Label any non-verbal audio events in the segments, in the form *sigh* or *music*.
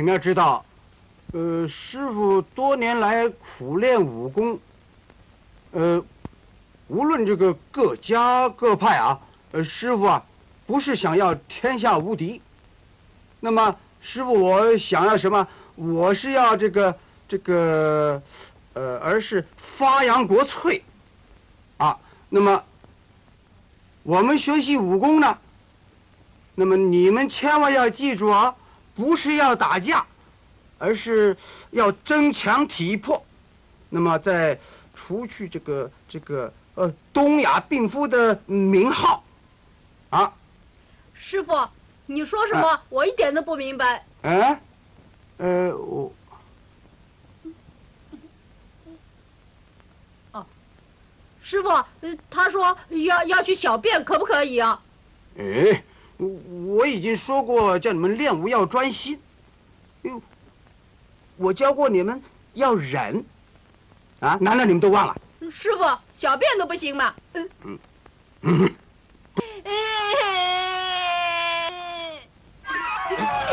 你们要知道，呃，师傅多年来苦练武功，呃，无论这个各家各派啊，呃，师傅啊，不是想要天下无敌。那么，师傅我想要什么？我是要这个这个，呃，而是发扬国粹，啊，那么我们学习武功呢？那么你们千万要记住啊，不是要打架，而是要增强体魄。那么在除去这个这个呃东亚病夫的名号，啊，师傅，你说什么？我一点都不明白。哎，呃，我师傅，呃他说要要去小便，可不可以啊？哎，我我已经说过，叫你们练武要专心。哟，我教过你们要忍，啊，难道你们都忘了？师傅，小便都不行吗？嗯。你 *laughs*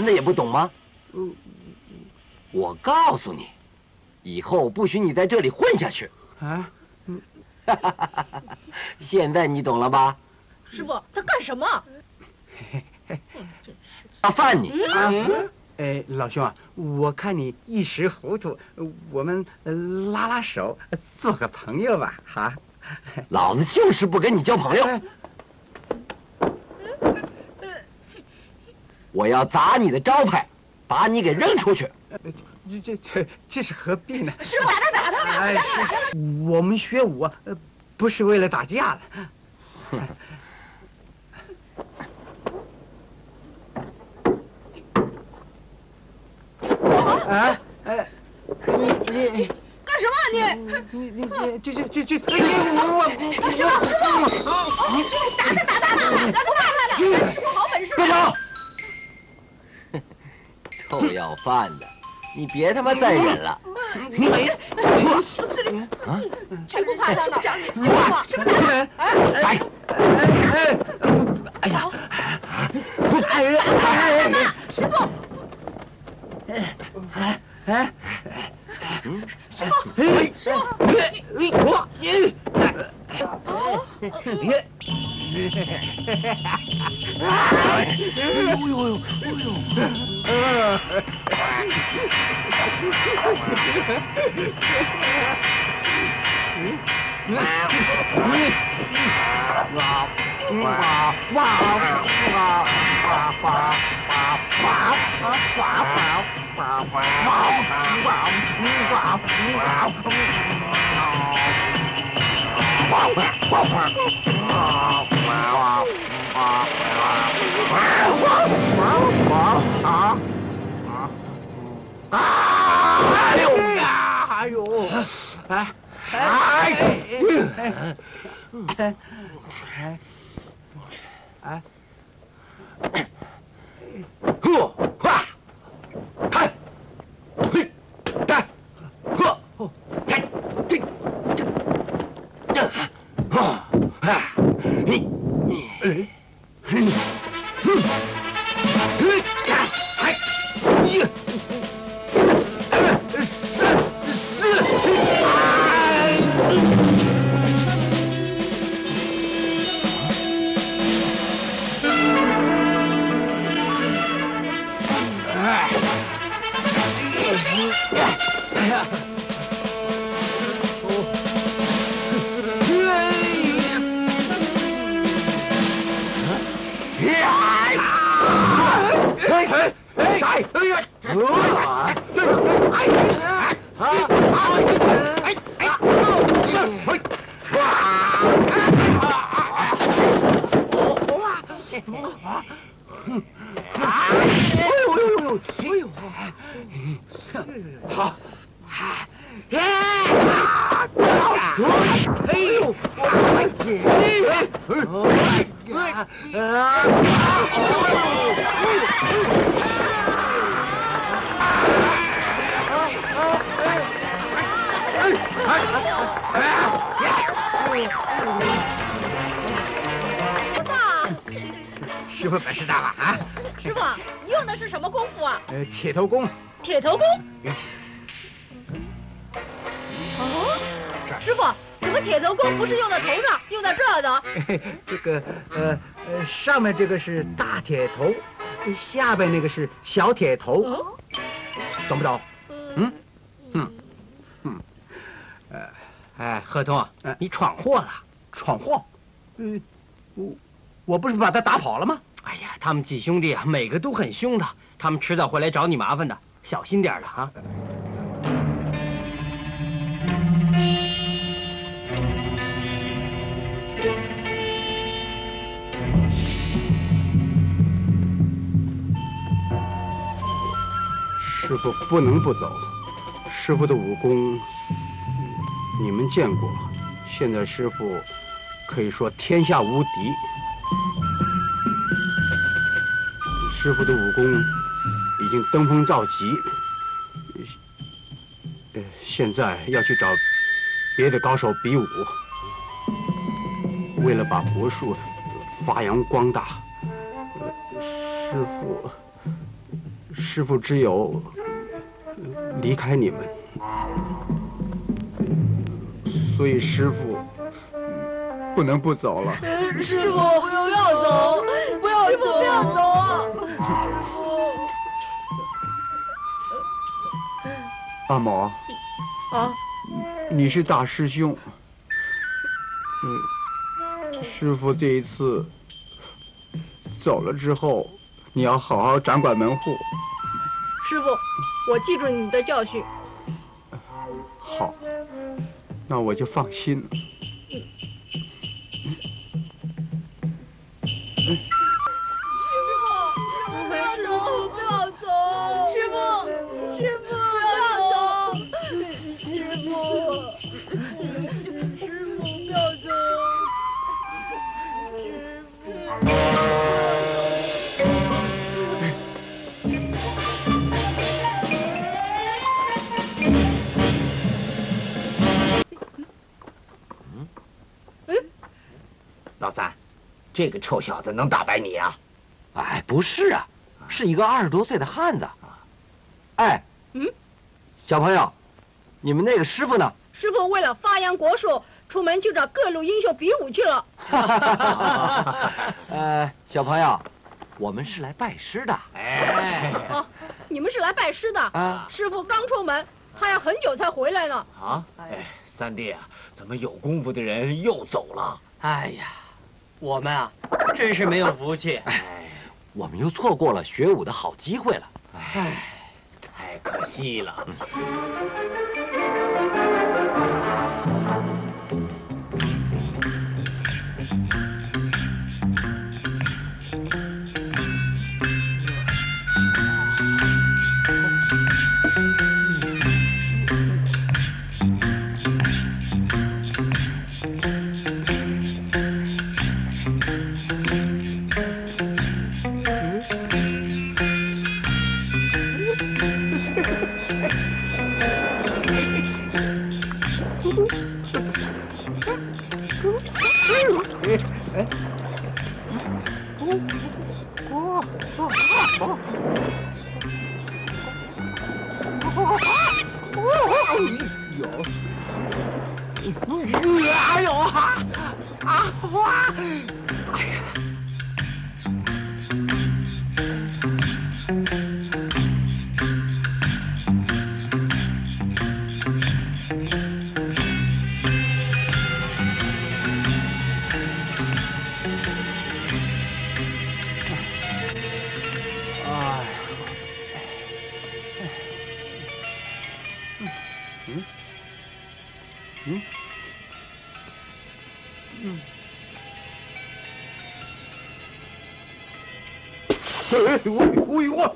踢盘子也不懂吗？嗯我告诉你，以后不许你在这里混下去。啊？*laughs* 现在你懂了吧？师傅，他干什么？*laughs* 要饭你。啊，哎，老兄啊，我看你一时糊涂，我们呃拉拉手，做个朋友吧，哈。*laughs* 老子就是不跟你交朋友。我要砸你的招牌，把你给扔出去。这这这这是何必呢？师傅，打他打他！哎，是我们学武不是为了打架的。啊，哎，你你干什么啊你？你你你这这这这，哎呀，我我师傅师傅，你打他打他打他，不怕他的，师傅好本事。别吵！臭要饭的，你别他妈再忍了。你才不怕他呢！长你，师傅，哎哎哎哎呀！哎呀！师傅，哎哎，师傅，哎师傅，我你。Ôi, ôi, ôi, Wow. 哎はい。呦呦呦！哎呦！哎呦呀！哎呦！哎哎哎！哎！呵，哈，开，嘿，开，呵，开，这这这，啊，哎，你你，哎，嘿，哼，嘿，开，嗨，一。好，哎，哎呦，*laughs* 师傅本事大吧？啊，师傅，你用的是什么功夫啊？呃，铁头功。铁头功？哦，师傅，怎么铁头功不是用在头上，用在这儿的？*laughs* 这个，呃呃，上面这个是大铁头，下边那个是小铁头，哦，懂不懂？嗯嗯哎，贺通，哎你闯祸了。闯祸？嗯，我我不是把他打跑了吗？哎呀，他们几兄弟啊，每个都很凶的，他们迟早会来找你麻烦的，小心点儿的啊。师傅不能不走，师傅的武功你们见过，现在师傅可以说天下无敌。师傅的武功已经登峰造极，呃，现在要去找别的高手比武。为了把国术发扬光大，师傅。师傅只有离开你们，所以师傅不能不走了。*laughs* 师傅，不要走，不要走，不要走啊！阿毛，啊，你是大师兄，嗯，师傅这一次走了之后，你要好好掌管门户。师傅，我记住你的教训。那我就放心了。这个臭小子能打败你啊？哎，不是啊，是一个二十多岁的汉子。哎，嗯，小朋友，你们那个师傅呢？师傅为了发扬国术，出门去找各路英雄比武去了。*laughs* 呃，*laughs* 小朋友，我们是来拜师的。哎，哦，你们是来拜师的。啊，师傅刚出门，他要很久才回来呢。啊，哎，三弟啊，怎么有功夫的人又走了？哎呀，我们啊，真是没有福气。哎，我们又错过了学武的好机会了。哎，太可惜了。哎哎呦哎呦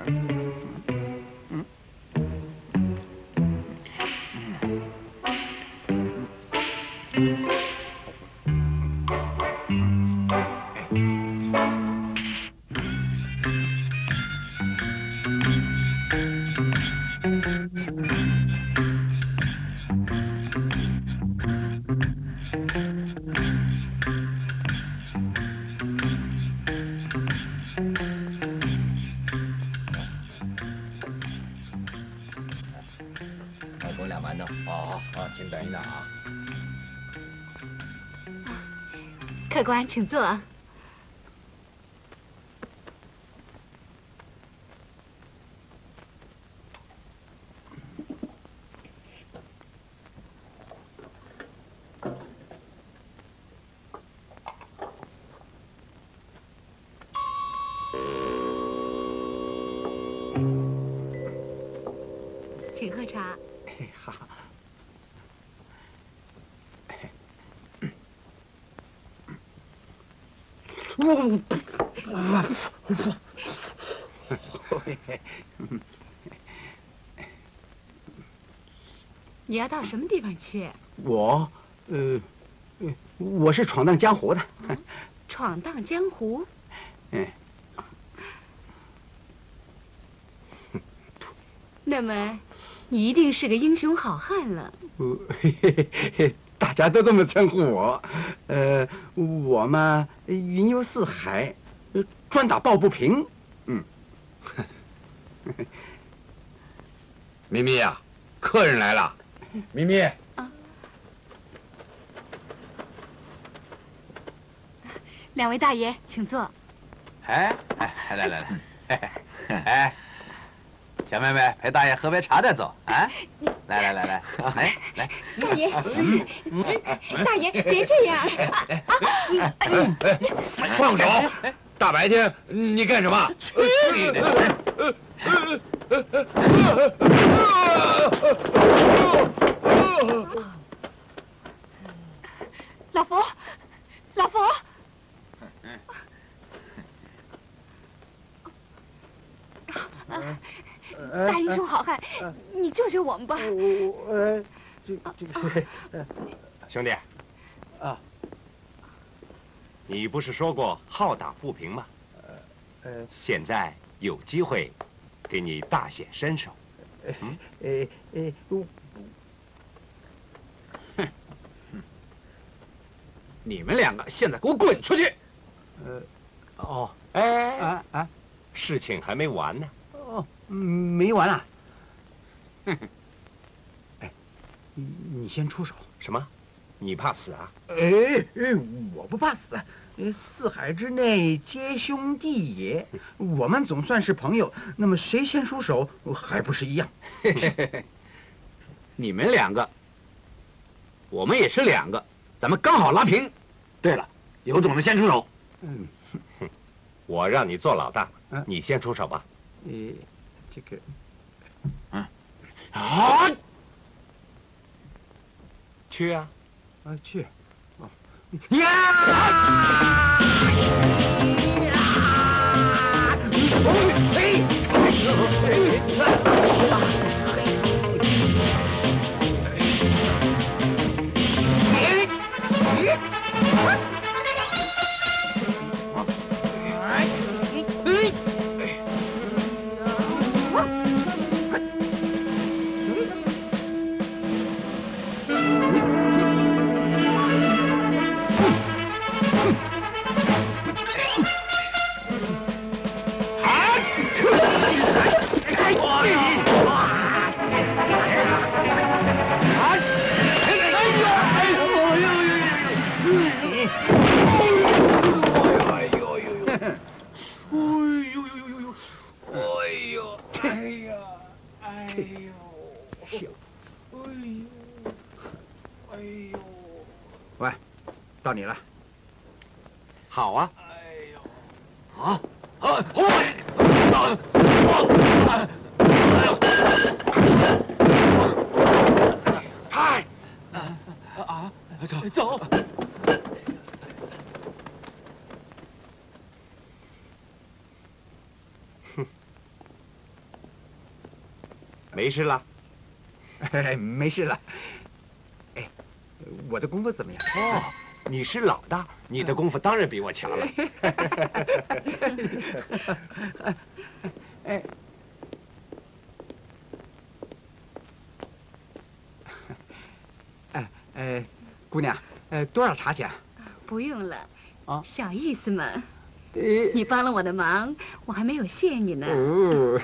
All right. 客官，请坐。请喝茶。好。你要到什么地方去？我，呃，呃我是闯荡江湖的。闯荡江湖？嗯。那么，你一定是个英雄好汉了。呃嘿嘿嘿大家都这么称呼我。呃，我嘛，云游四海，呃专打抱不平。嗯，*laughs* 咪咪呀，客人来了，*laughs* 咪咪。两位大爷，请坐。哎哎，来来来，*laughs* 哎，小妹妹陪大爷喝杯茶再走啊！来来来来，来 *laughs* 来，大爷，大爷别这样。放手！大白天你干什么？去你的！老佛，老佛。大英雄好汉，你救救我们吧！我呃，这这个 *laughs* 兄弟，啊，你不是说过好打不平吗？呃现在有机会，给你大显身手。呃呃，我你们两个现在给我滚出去！哦哎，哎哎事情还没完呢。哦，没完啊！*laughs* 哎，你你先出手。什么？你怕死啊？哎哎，我不怕死，呃四海之内皆兄弟也，我们总算是朋友。那么谁先出手，还不是一样？*laughs* 你们两个，我们也是两个，咱们刚好拉平。对了，有种的先出手。嗯，*laughs* 我让你做老大嗯，你先出手吧。呃，这个啊！去啊！啊去，喂，到你了。好啊，啊？啊！嗨，走走！没事了。哎，没事了。哎，我的工作怎么样？哦，你是老大，你的功夫当然比我强了。*laughs* 哎，*laughs* 哎哎，姑娘，呃，多少茶钱？不用了，啊小意思嘛。呃你帮了我的忙，我还没有谢你呢。哦，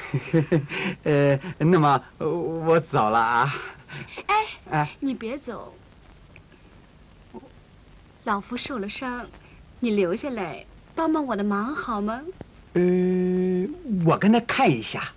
*laughs* 呃，那么呃我走了啊。哎，哎，你别走，老夫受了伤，你留下来帮帮我的忙好吗？呃，我跟他看一下。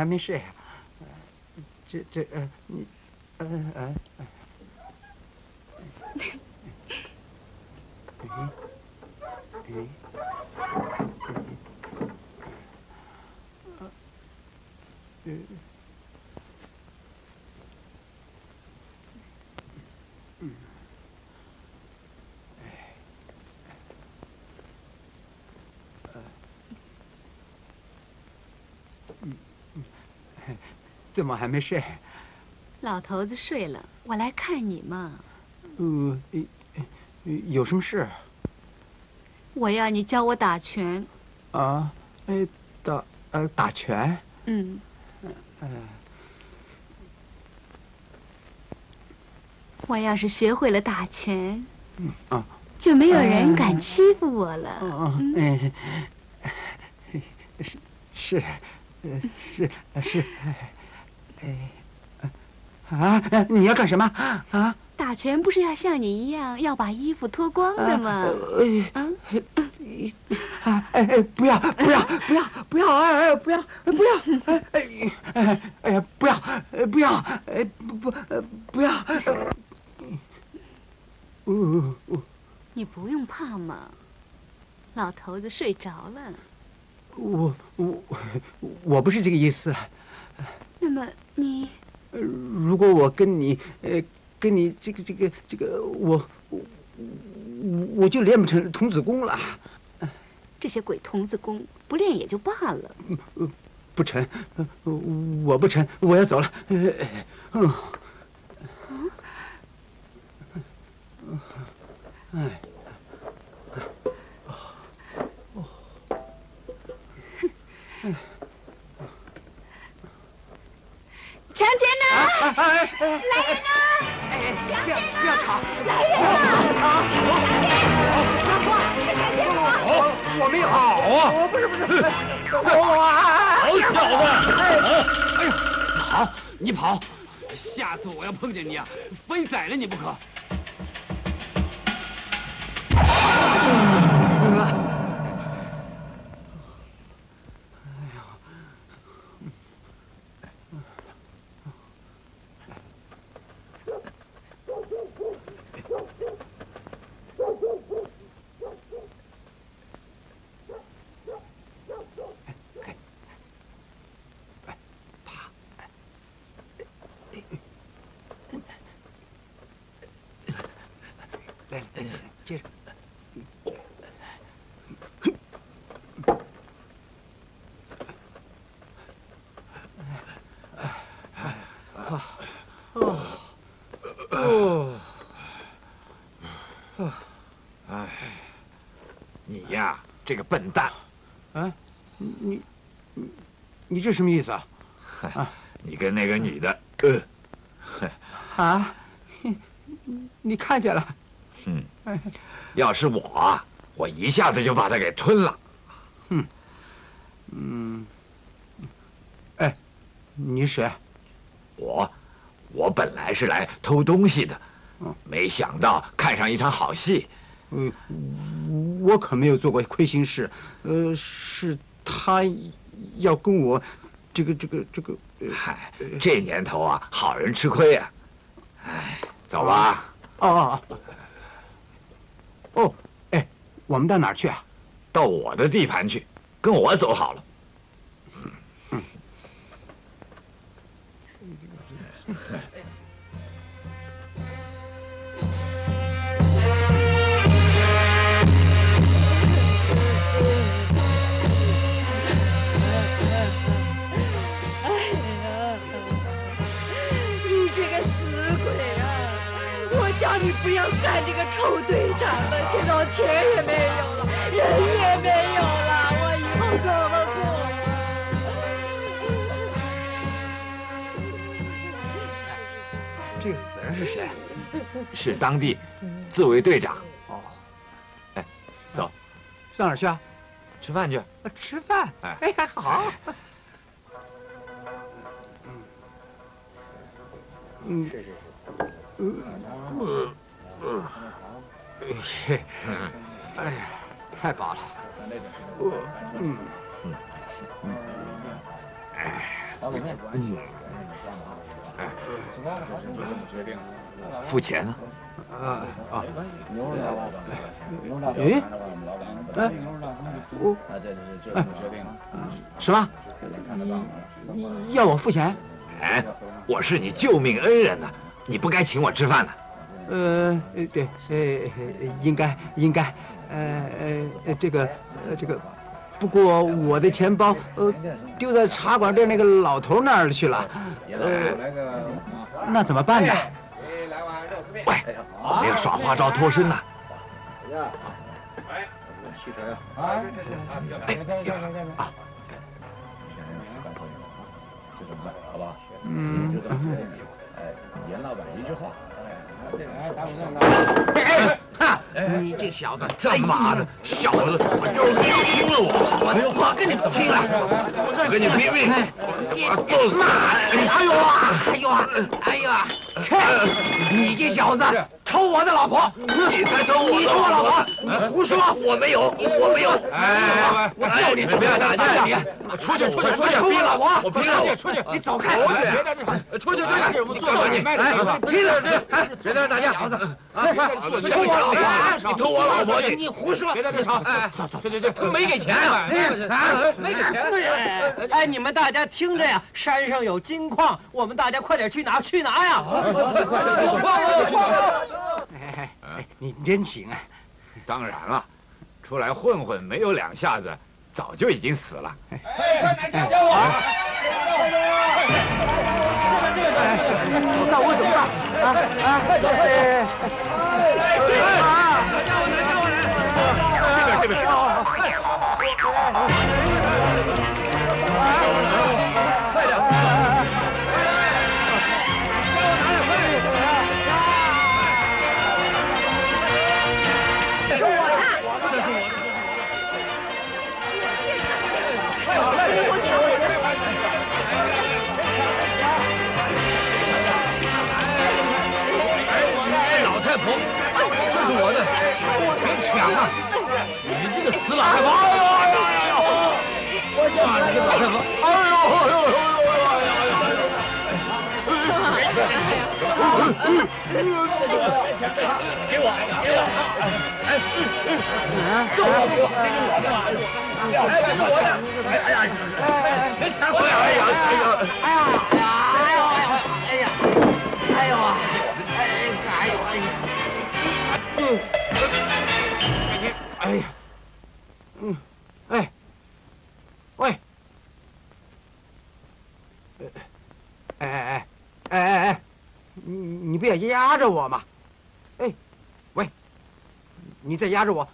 还没睡啊？这这呃，你，呃呃，哎，哎，呃，嗯，哎，呃，嗯嗯，怎么还没睡？老头子睡了，我来看你嘛。呃，有什么事？我要你教我打拳。啊，哎，打呃打拳？嗯。嗯。我要是学会了打拳，嗯啊，就没有人敢欺负我了。嗯嗯，是是，是是，哎，啊，你要干什么啊？打拳不是要像你一样要把衣服脱光的吗？啊，哎哎，不要不要不要不要哎哎不要不要哎哎哎哎不要不要哎不不不要。你不用怕嘛，老头子睡着了。我我我不是这个意思。那么你，如果我跟你呃跟你这个这个这个我我我就练不成童子功了。这些鬼童子功不练也就罢了。不成，我不成，我要走了。嗯。哎，强奸呢？来人呐！强奸呢？不要吵！来人呐！啊！老婆，是强奸我！我没有！好啊！我不是不是！我好小子！哎呀，跑！你跑！下次我要碰见你啊，非宰了你不可！这个笨蛋，啊，你你你这什么意思啊？啊，你跟那个女的，呃，啊，你看见了？嗯，要是我，我一下子就把他给吞了。嗯，嗯，哎，你谁？我，我本来是来偷东西的，没想到看上一场好戏。嗯，我可没有做过亏心事，呃，是他要跟我，这个这个这个，嗨，这年头啊，好人吃亏啊，哎，走吧。哦哦哦，哎，我们到哪儿去啊？到我的地盘去，跟我走好了。嗯。不要干这个臭队长了！现在我钱也没有了，人也没有了，我以后怎么过？这个死人是谁？是当地自卫队长。哦，哎，走，上哪儿去啊？吃饭去。吃饭？哎，哎，好。嗯，是是是。嗯。哎呀，太饱了。嗯。嗯。嗯。哎，嗯。付钱呢？啊啊！哎，哎，我，哎，什么？要我付钱？哎，我是你救命恩人呢，你不该请我吃饭呢。呃，对，呃，应该，应该，呃呃，这个，呃，这个，不过我的钱包，呃，丢在茶馆店那个老头那儿去了。呃，那怎么办呢？喂，没有耍花招脱身呐！哎，汽车呀！哎，啊！就这么办，好不好？嗯。就这么决定。哎，严老板一句话。哎，哈！你这小子，他妈的，小子，我就是要拼了我！我我跟你拼了！我跟你拼命！我揍死你！哎呦啊！哎呦啊！哎呀！你这小子偷我的老婆！你才偷我的老婆！你胡说！我没有，我没有！哎，我叫你不要打架！你出去，出去，出去！偷我老婆！我拼了！出去！你走开！别在这！出去！出去！我揍你！来，拼了！哎，别在这打架！小偷我老婆！你偷我老婆！你你胡说！别在这吵！哎，走走！对对对，没给钱啊！没给钱！哎，你们大家听着呀，山上有金矿，我们大家快点去拿，去拿呀！哎哎，你真行啊！当然了，出来混混没有两下子，早就已经死了。哎，快拿我！那我怎么办？啊啊！哎！啊！这边这边！抢啊！你这个死老太婆！哎呦哎呦哎呦！我骂你个老太婆！哎呦哎呦哎呦哎呦！给我给我！哎，这我给我，这是我的！哎，这是我的！哎呀哎呀！别抢我！哎呀哎呀！哎呀哎呀哎呀！哎呦！哎哎呦哎！嗯。哎哎呀，嗯，哎，喂，哎哎哎哎哎哎，你你不要压着我嘛，哎，喂，你再压着我，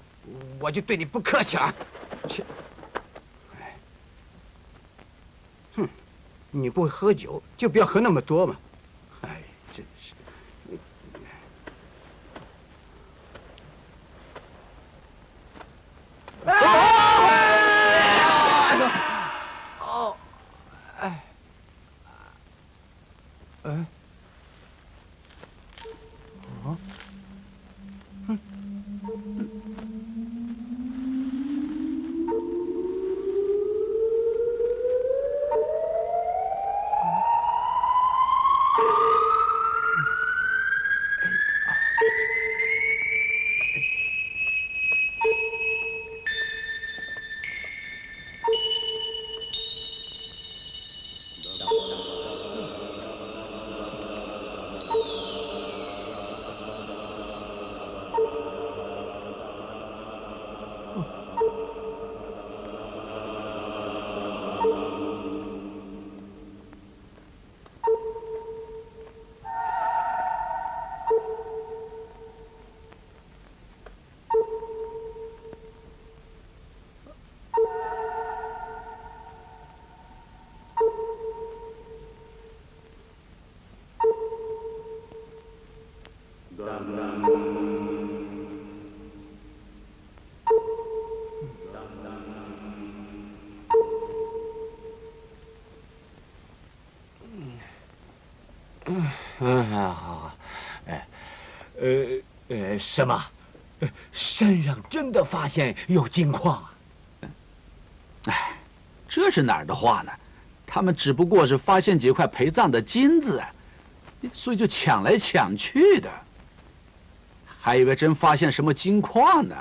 我就对你不客气了。切，哼，你不喝酒，就不要喝那么多嘛。哎！哦，哎，哎。嗯嗯，哎，好好，哎，呃呃，什么？山上真的发现有金矿？哎，这是哪儿的话呢？他们只不过是发现几块陪葬的金子，所以就抢来抢去的。还以为真发现什么金矿呢。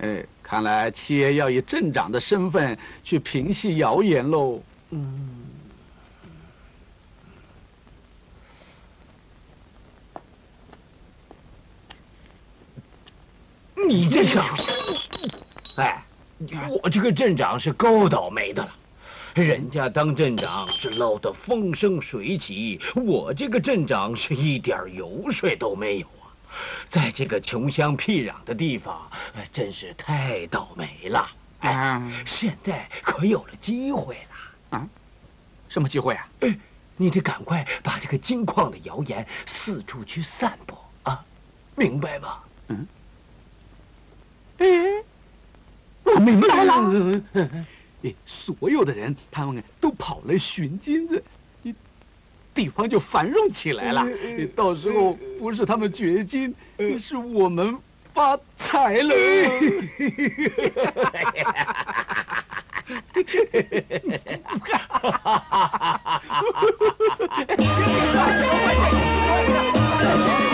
哎，看来七爷要以镇长的身份去平息谣言喽。嗯。你这是？哎，我这个镇长是够倒霉的了。人家当镇长是捞得风生水起，我这个镇长是一点油水都没有啊！在这个穷乡僻壤的地方，真是太倒霉了。哎，现在可有了机会了。啊？什么机会啊？哎，你得赶快把这个金矿的谣言四处去散播啊，明白吗？嗯。哎，我明白了。*laughs* 所有的人，他们都跑来寻金子，地方就繁荣起来了。到时候不是他们掘金，是我们发财了。*laughs*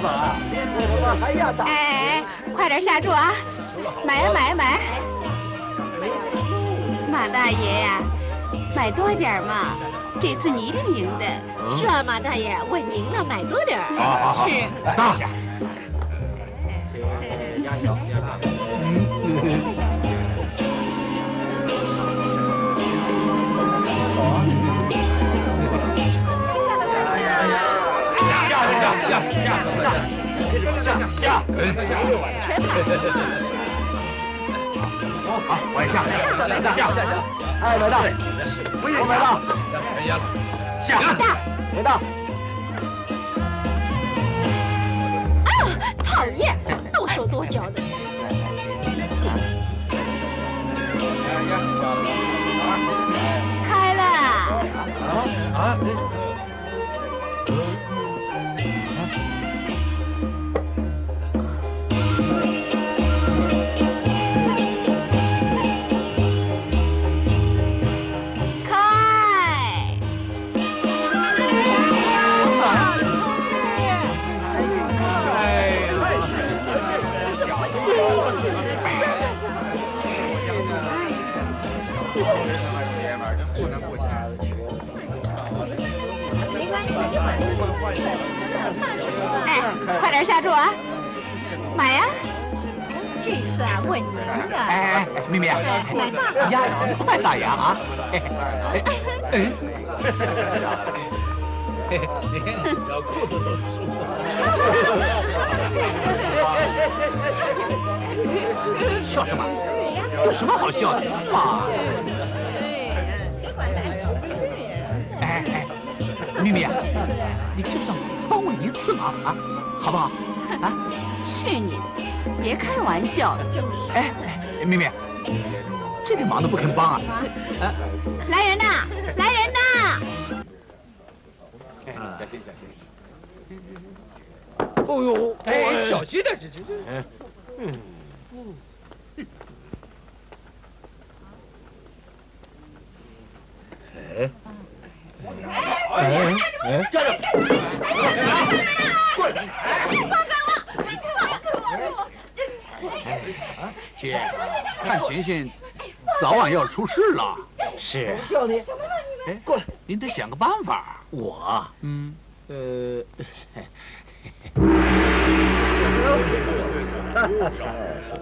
妈的，这把我他妈还要打！哎，快点下注啊！买呀买呀买！马大爷呀，买多点嘛，这次你一定赢的。是啊，马大爷，我赢了，买多点。好好好，是。大。压小，压小。下下全买。好，好我也下下下下。哎，老大，我买到。下下，买到。啊，讨厌，多手多脚的。开了。啊啊。快点下注啊！买呀！这一次啊，我赢了。哎哎哎，咪咪啊，买大牙牙，快打牙啊！哎哎哎！小裤子都湿了。笑什么？有什么好笑的？妈！哎哎，咪咪啊，你就算一次忙啊，好不好？*laughs* 啊？去你的！别开玩笑了。就是。哎哎，咪咪，这点忙都不肯帮啊？来人呐！来人呐！小心小心！哦呦，哎，小心点，这这这。嗯。哎。哎哎，站住！过来！放开我！放开我！七爷，看情形，早晚要出事了。是。叫你。哎，过来！您得想个办法。我，嗯，呃。哈哈，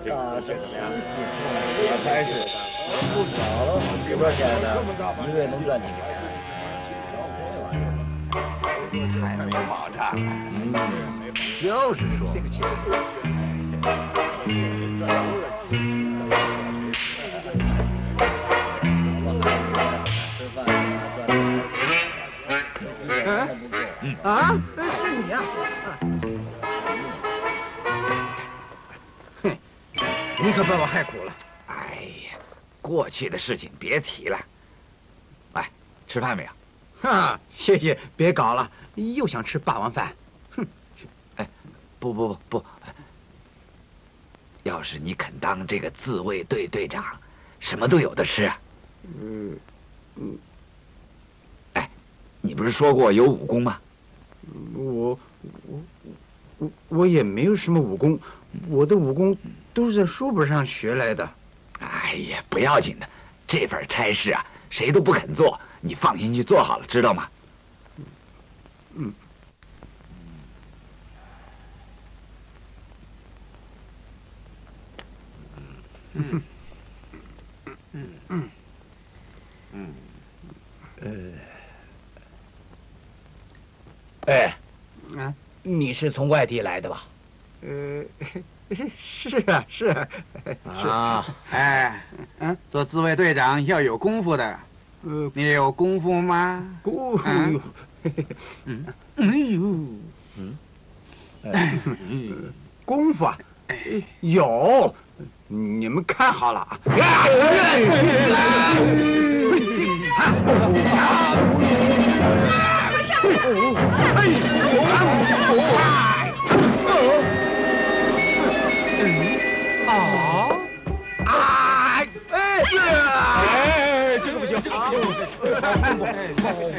这个怎么样？我开始不少，有多少钱呢？一个月能赚几钱？太没保障了，就是说。对啊？嗯啊？是你啊！哼，你可把我害苦了。哎呀，过去的事情别提了。哎，吃饭没有？哈，谢谢，别搞了。又想吃霸王饭。哼，哎，不不不不，要是你肯当这个自卫队队长，什么都有的吃啊。嗯嗯，哎，你不是说过有武功吗？我我我我也没有什么武功，我的武功都是在书本上学来的。哎呀，不要紧的，这份差事啊，谁都不肯做，你放心去做好了，知道吗？嗯。嗯。嗯。嗯。嗯。呃，哎，啊，你是从外地来的吧？呃，是 *laughs* 啊是啊，是。啊，哎，嗯，做自卫队长要有功夫的。呃，你有功夫吗？功夫，*laughs* 嗯，哎呦，嗯，功夫啊，有，你们看好了啊！啊！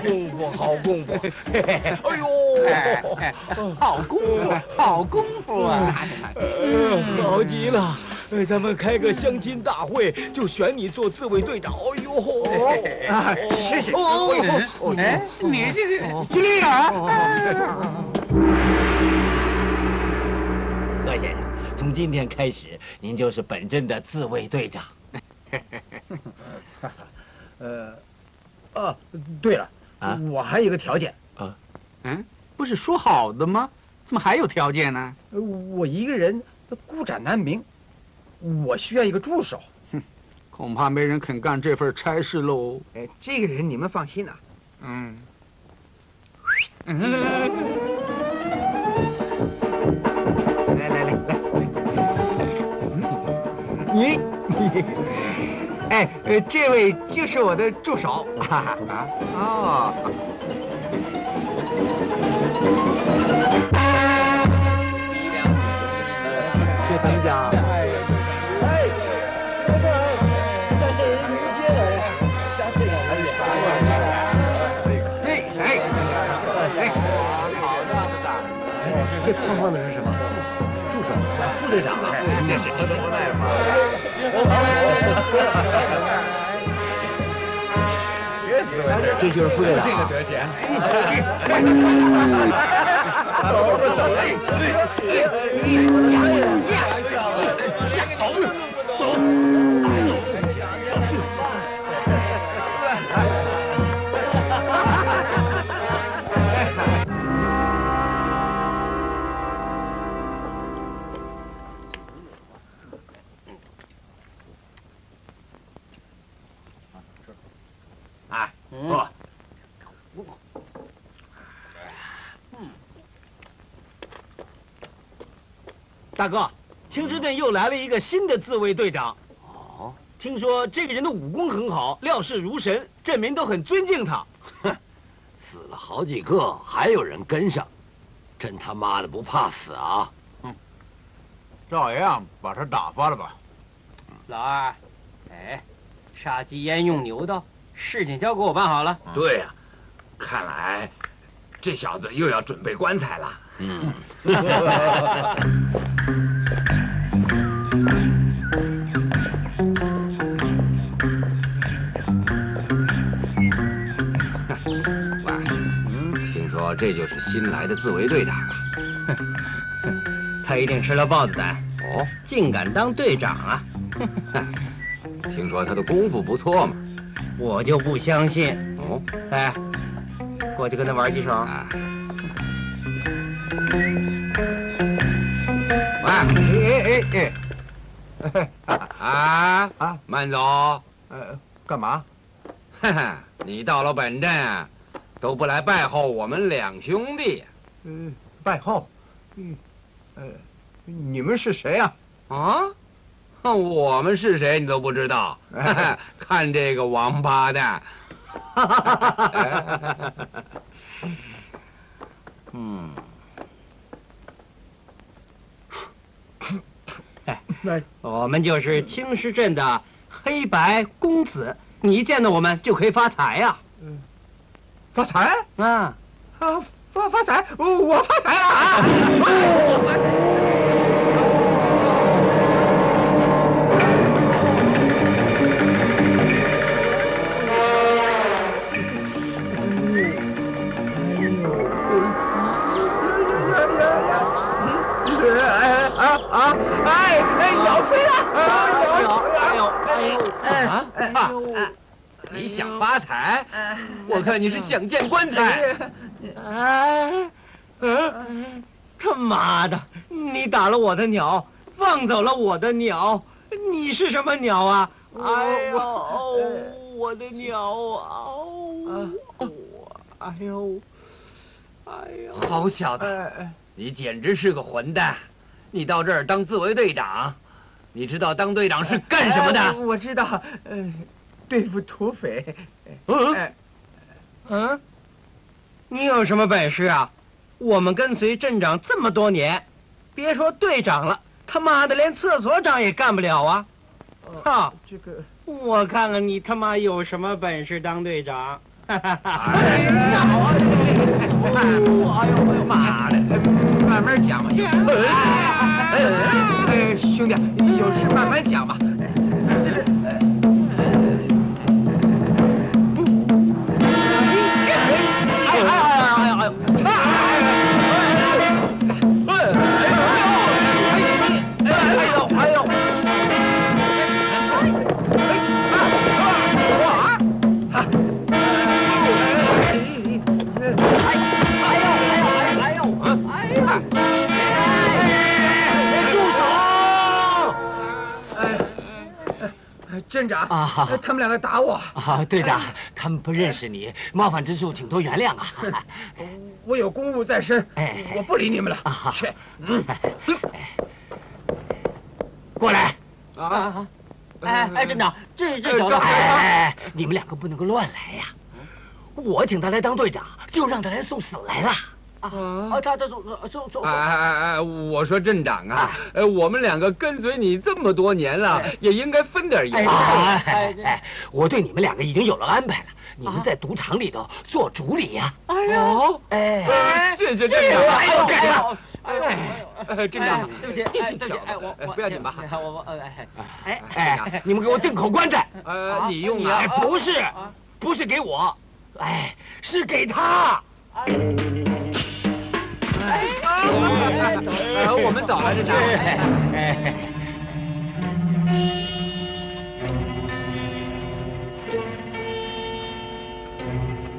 功夫，好功夫，好功夫，哎呦，好功夫，好功夫啊！好极了，咱们开个相亲大会，就选你做自卫队长。哎呦，谢谢。哎，你这个经理啊！贺先生，从今天开始，您就是本镇的自卫队长。呃，哦，对了，啊我还有一个条件啊，嗯，不是说好的吗？怎么还有条件呢？呃我一个人孤掌难鸣，我需要一个助手。哼恐怕没人肯干这份差事喽。哎，这个人你们放心呐、*laughs* 嗯，来来来来，你，哎，呃，这位就是我的助手。哈哈啊，哦，这等奖。哎哎哎，这胖胖的是什么？助手，副队长啊，谢谢。这就是副队长。这个德行。啊，大哥，青石镇又来了一个新的自卫队长。哦，听说这个人的武功很好，料事如神，镇民都很尊敬他。哼死了好几个，还有人跟上，真他妈的不怕死啊！嗯照样把他打发了吧。老二，哎，杀鸡焉用牛刀，事情交给我办好了。对呀、看来这小子又要准备棺材了。嗯，*laughs* 这就是新来的自卫队长啊？他一定吃了豹子胆，哦，竟敢当队长啊！*laughs* 听说他的功夫不错嘛？我就不相信。哦，哎，过去跟他玩几手。啊，*laughs* 啊啊慢走！呃，干嘛？哈哈，你到了本镇啊，都不来拜候我们两兄弟嗯，拜候。嗯，呃，你们是谁呀、啊？我们是谁你都不知道？*laughs* 看这个王八蛋！*laughs* 嗯，我们就是青石镇的黑白公子，你一见到我们就可以发财呀！发财啊啊！发发财！我发财了啊！*laughs* 我发财！啊啊！哎哎，鸟飞了！哎呦哎呦哎呦啊啊！你想发财？我看你是想见棺材。哎，嗯，他妈的！你打了我的鸟，放走了我的鸟，你是什么鸟啊？哎呦，我的鸟啊！哎呦，哎呦！好小子，你简直是个混蛋！你到这儿当自卫队长，你知道当队长是干什么的？我知道，呃，对付土匪。嗯嗯，你有什么本事啊？我们跟随镇长这么多年，别说队长了，他妈的连厕所长也干不了啊！哈，这个，我看看你他妈有什么本事当队长！哎呀！哎呦妈的！慢慢讲吧。哎，兄弟，有事慢慢讲吧。哎呦哎呦哎镇长啊他们两个打我。啊，队长，他们不认识你，冒犯之处请多原谅啊。我有公务在身，哎我不理你们了。啊去，过来！啊！哎哎，镇长，这这小子，哎，你们两个不能够乱来呀！我请他来当队长，就让他来送死来了。啊啊，他他送送送哎哎哎哎！我说镇长啊，呃，我们两个跟随你这么多年了，也应该分点哎油。哎哎，我对你们两个已经有了安排了，你们在赌场里头做主理呀。哎呦，哎，谢谢镇长。哎呦干什么？哎镇长，对不起，哎，对不起，哎，我我不要紧吧？我我哎哎哎，你们给我定口棺材。呃，你用哎，啊？不是，不是给我，哎，是给他。呃，我们走了，镇长。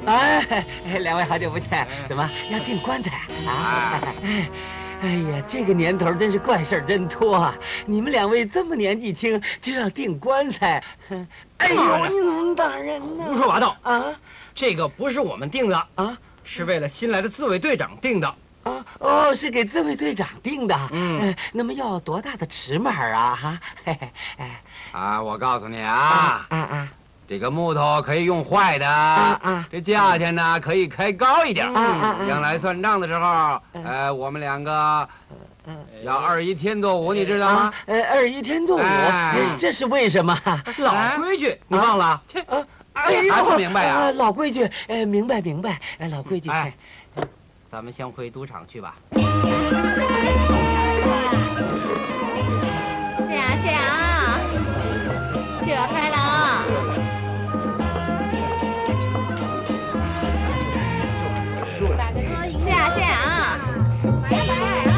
哎，两位好久不见，怎么要进棺材啊？哎，哎呀，这个年头真是怪事儿真多啊！你们两位这么年纪轻就要订棺材，哎呦，你怎么打人呢？胡说八道！啊这个不是我们定的，啊是为了新来的自卫队长定的。啊！哦，是给自卫队长定的。嗯哎那么要多大的尺码啊？哈，嘿嘿，哎，啊，我告诉你啊，啊啊这个木头可以用坏的，啊这价钱呢可以开高一点。啊啊啊！将来算账的时候，呃，我们两个嗯要二一添作五，你知道吗啊？？呃，二一添作五，这是为什么？老规矩，你忘了？啊，哎呦，还不明白呀啊老规矩，呃，明白明白，哎，老规矩。哎咱们先回赌场去吧。谢阳谢阳，就要开了啊！谢阳谢阳，买呀买啊！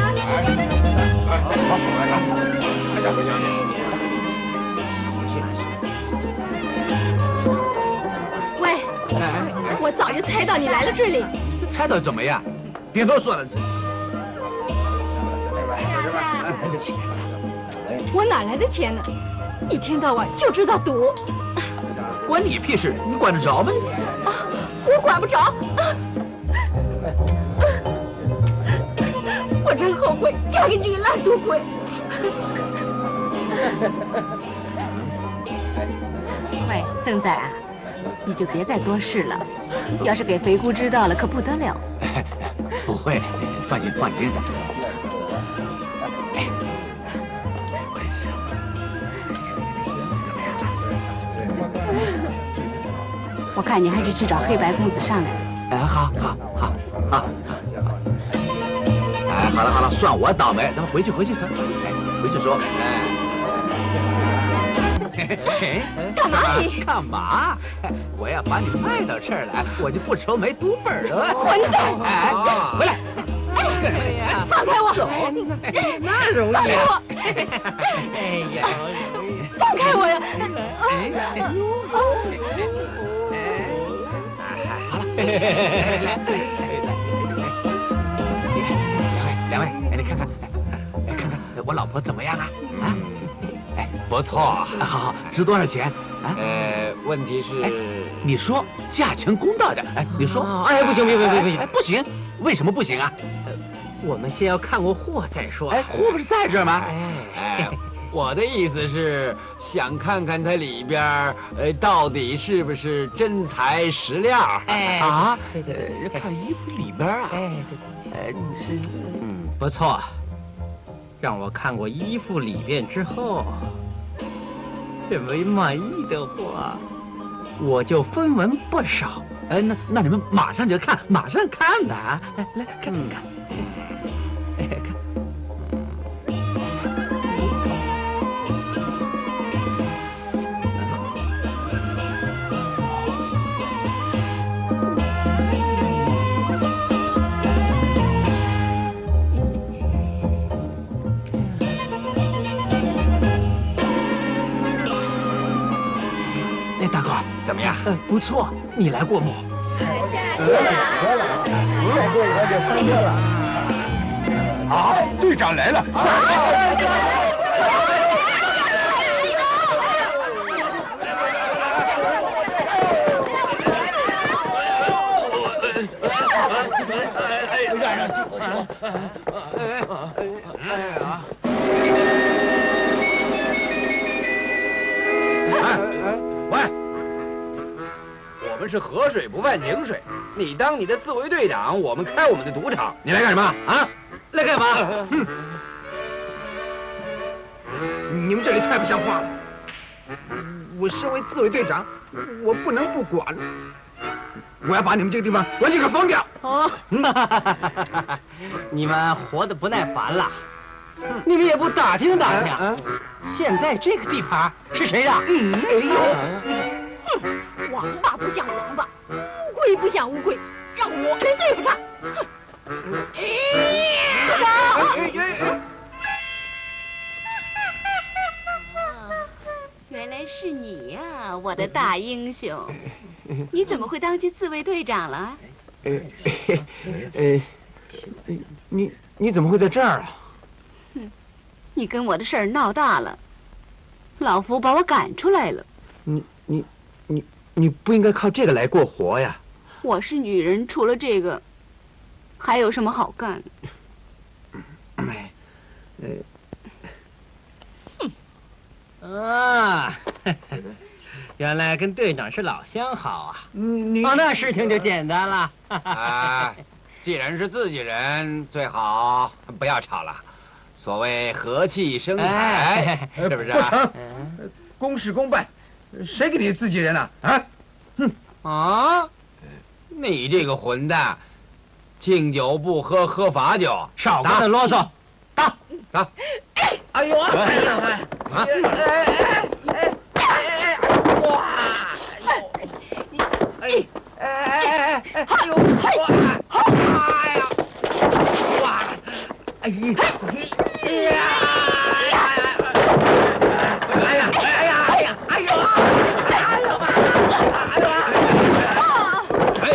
喂，我早就猜到你来了这里。猜到怎么样？别多说了。我哪来的钱呢？一天到晚就知道赌，关你屁事？你管得着吗？啊我管不着。啊我真后悔嫁给这个烂赌鬼。喂，曾仔啊，你就别再多事了，要是给肥姑知道了，可不得了。*laughs* 不会，放心放心。哎，我看你还是去找黑白公子上来。哎，好，好，好，好。哎，好了好了，算我倒霉，咱们回去回去，走，哎，回去说，哎。*laughs* 干嘛你？干嘛？我要把你卖到这儿来，我就不愁没读本了。混蛋！哎，回来！哎呀，放开我！走，那容易。放开我！哎呀。放开我呀！好了，两位，两位，哎，你看看，哎，看看我老婆怎么样啊？啊？哎，不错，好好，值多少钱？啊？呃，问题是，你说价钱公道点。哎，你说。哎，不行，不行，不行，不行，不行，为什么不行啊？我们先要看过货再说。哎，货不是在这儿吗？哎，我的意思是想看看它里边呃，到底是不是真材实料。哎啊，对对对，看衣服里边啊。哎，对对，哎，你是，嗯，不错。让我看过衣服里边之后，认为满意的话，我就分文不少。哎，那那你们马上就看，马上看的啊！来来看看，哎看。不错，你来过目。啊，队长来了！喂，们是河水不犯井水，你当你的自卫队长，我们开我们的赌场，你来干什么啊？来干嘛？哼！你们这里太不像话了！我身为自卫队长，我不能不管。我要把你们这个地方完全给封掉！哦，*laughs* 你们活得不耐烦了，*laughs* 你们也不打听打听，现在这个地盘是谁的？嗯，哎呦，哼，王八不像王八，乌龟不像乌龟，让我来对付他。哼，哎，住手！哎哎哎！原来是你呀，我的大英雄！你怎么会当起自卫队长了？呃，呃，你你怎么会在这儿啊？哼，你跟我的事儿闹大了，老夫把我赶出来了。你你你你不应该靠这个来过活呀！我是女人，除了这个，还有什么好干的？哎，呃，啊。*laughs* 原来跟队长是老相好啊！你哦，那事情就简单了。哎，*laughs* 既然是自己人，最好不要吵了。所谓和气生财，是不是？不成，公事公办，谁给你自己人了？啊？哼！啊！你这个混蛋，敬酒不喝喝罚酒，少跟他啰嗦。打打！哎呦！哎呀！哎！哎哎哎！哇！哎！哎哎哎哎！哎呦！哇！哎呀！哇！哎呀！哎呀！哎呀！哎呀！哎呀！哎呀！哎呦！哎呦！哎呦！哎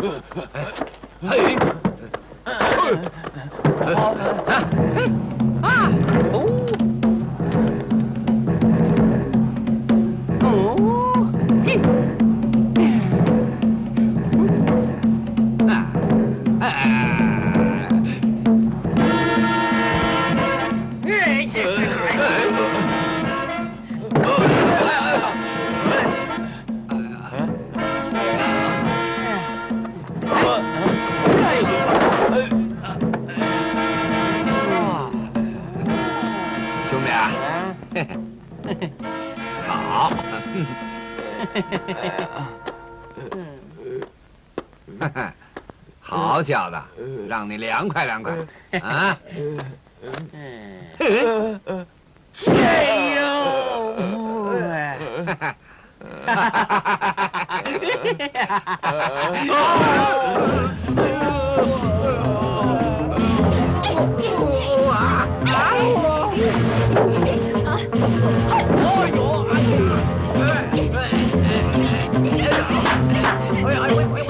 呀！嘿！啊！好，*laughs* 好小子，让你凉快凉快啊！哎呦！哎，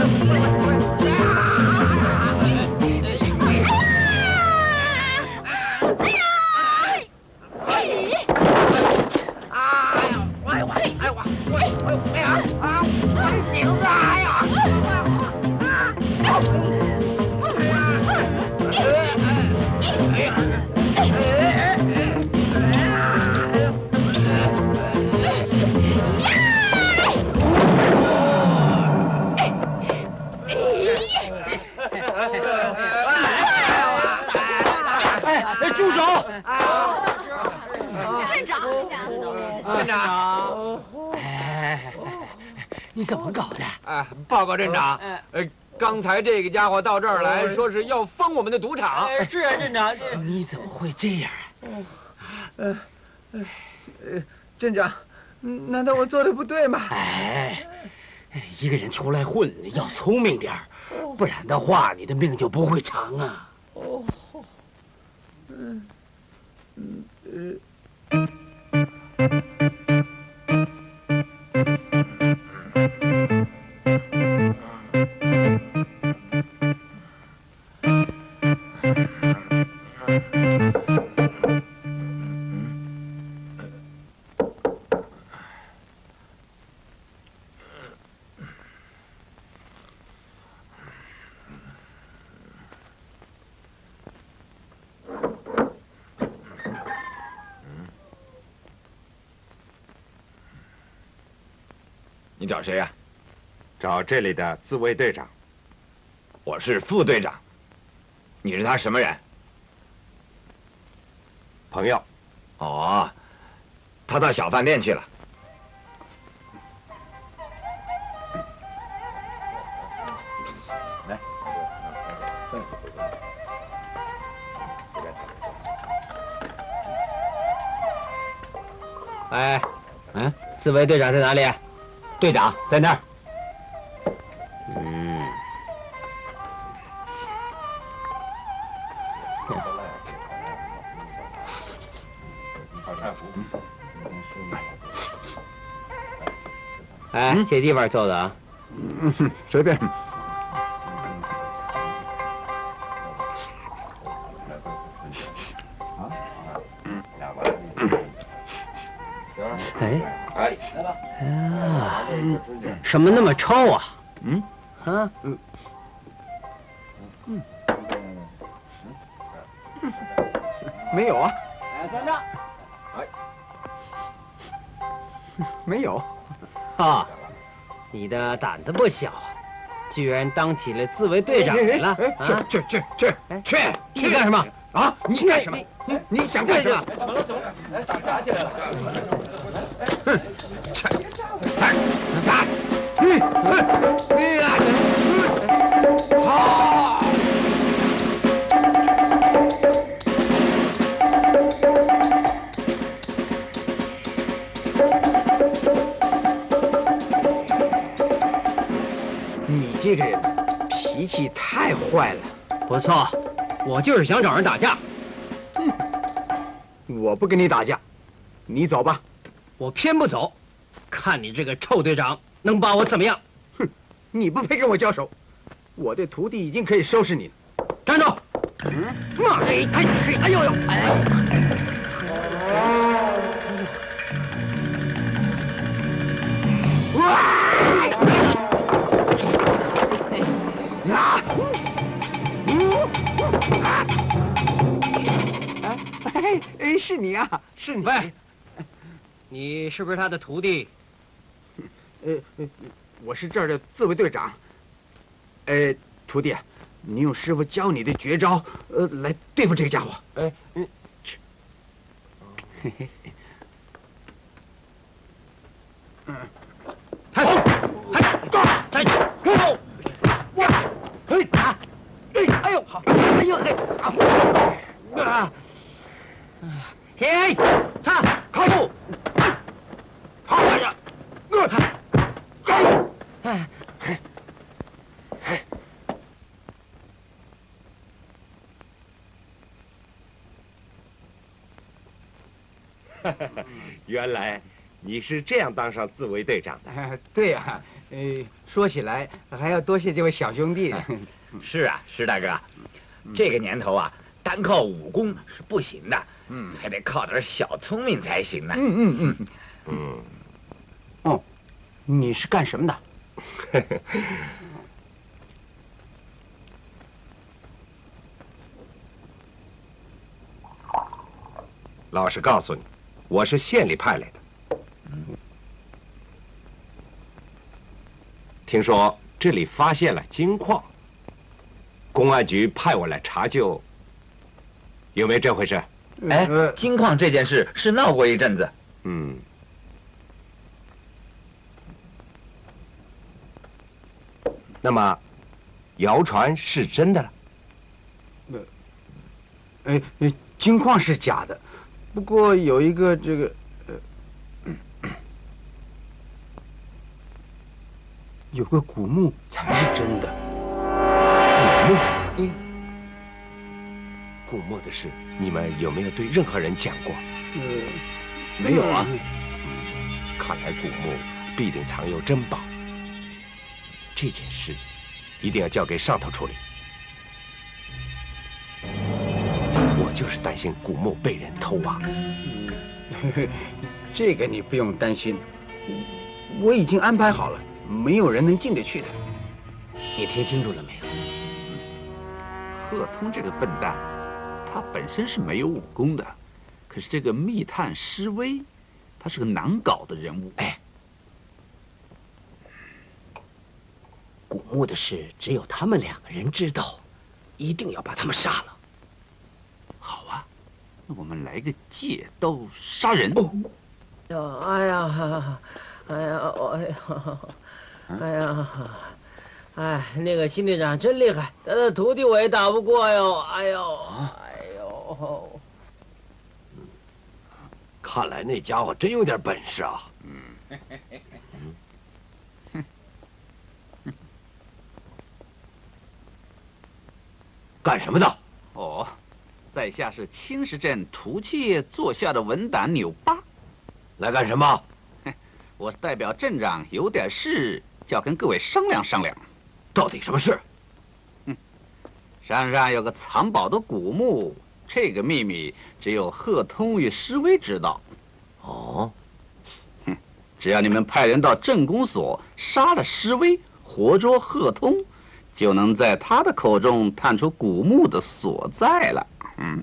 你怎么搞的？哎，报告镇长，呃，刚才这个家伙到这儿来说是要封我们的赌场。哎，是啊，镇长，你怎么会这样啊？镇长，难道我做的不对吗？哎，一个人出来混要聪明点儿，不然的话你的命就不会长啊。哦，嗯，嗯，呃。你找谁呀、找这里的自卫队长。我是副队长。你是他什么人？朋友，哦，他到小饭店去了。来，哎，嗯，自卫队长在哪里？队长在那儿。嗯。哎，这地方坐的啊？嗯，随便。什么那么臭啊？嗯，啊，嗯，嗯没有啊，哎，算账。*laughs* 没有。啊，你的胆子不小啊，居然当起了自卫队长来了哎啊！去去去去去你干什么？啊！你干什么？你你想干什么？怎么了？怎么了？哎，打架起来了！坏了。不错，我就是想找人打架，我不跟你打架，你走吧。我偏不走。看你这个臭队长能把我怎么样？哼，你不配跟我交手。我的徒弟已经可以收拾你了。站住！妈！哎哎哎哎呦呦！哎！哇！哎哎，是你啊，是你。喂，你是不是他的徒弟？呃，呃我是这儿的自卫队长。呃，徒弟，你用师傅教你的绝招，呃，来对付这个家伙。哎，嗯，嘿嘿嘿嘿，嘿，嘿，嘿，哇，嘿，打，哎，哎呦，好，哎呦嘿，啊，嘿，他，靠住，好，哎呀，我，嘿，哎，嘿，嘿。原来你是这样当上自卫队长的。对呀、呃，说起来还要多谢这位小兄弟。是啊，石大哥，这个年头啊，单靠武功是不行的，嗯还得靠点小聪明才行呢。嗯嗯嗯，嗯，哦，你是干什么的？老实告诉你，我是县里派来的。听说这里发现了金矿，公安局派我来查究，有没有这回事？哎呃，金矿这件事是闹过一阵子，嗯。那么，谣传是真的了？金矿是假的，不过有一个这个，呃，*coughs* 有个古墓才是真的。古墓，嗯，古墓的事，你们有没有对任何人讲过？呃，没有啊。看来古墓必定藏有珍宝。这件事一定要交给上头处理。我就是担心古墓被人偷挖。*laughs* 这个你不用担心，我已经安排好了，没有人能进得去的。你听清楚了没有？贺通这个笨蛋，他本身是没有武功的，可是这个密探施威，他是个难搞的人物。哎，古墓的事只有他们两个人知道，一定要把他们杀了。好啊，那我们来个借刀杀人。哟，哎呀，哎呀，我哎呀，哎呀，哎，那个新队长真厉害，他的徒弟我也打不过哟，哎呦，哎呦，看来那家伙真有点本事啊！嗯干什么的？哦，在下是青石镇屠窃做下的文胆纽巴，来干什么？我代表镇长有点事要跟各位商量商量。到底什么事？山上有个藏宝的古墓，这个秘密只有贺通与施威知道。哦，哼只要你们派人到镇公所杀了施威，活捉贺通，就能在他的口中探出古墓的所在了。嗯，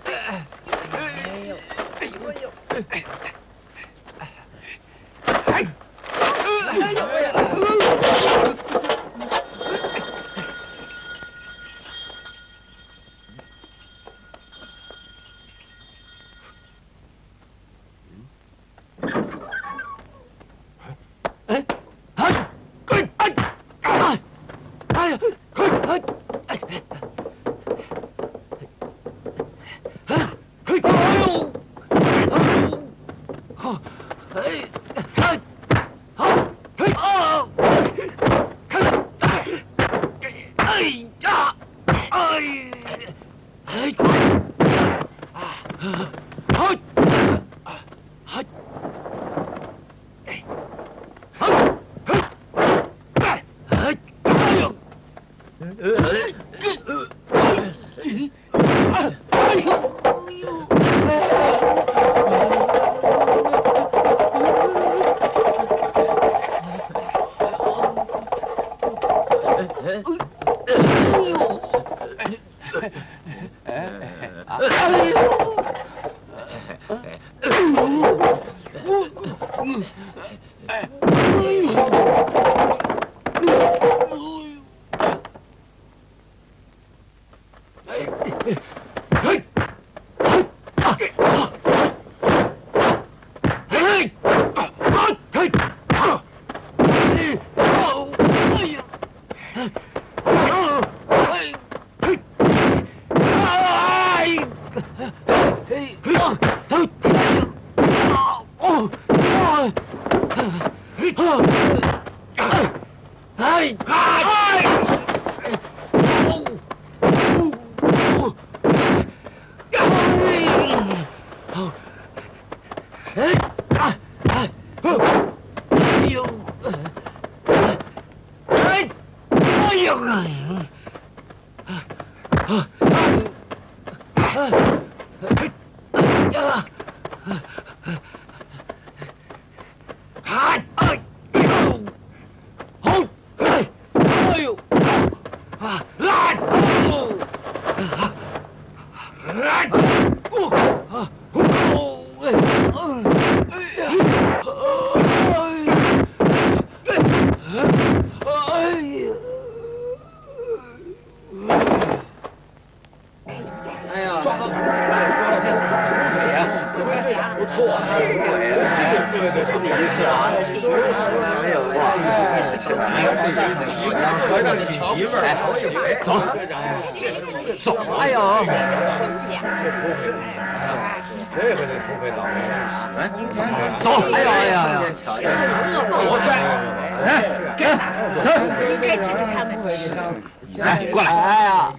来过来哎呀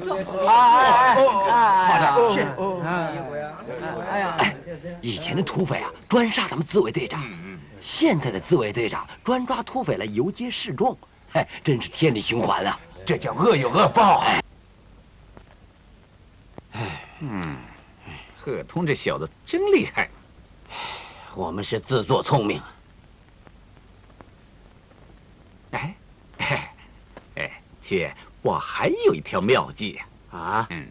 哎哎哎夸张是以前的土匪啊，专杀咱们自卫队长；现在的自卫队长专抓土匪来游街示众，哎，真是天理循环啊！这叫恶有恶报。哎，嗯，贺通这小子真厉害。我们是自作聪明。哎，哎，哎，姐，我还有一条妙计啊！嗯。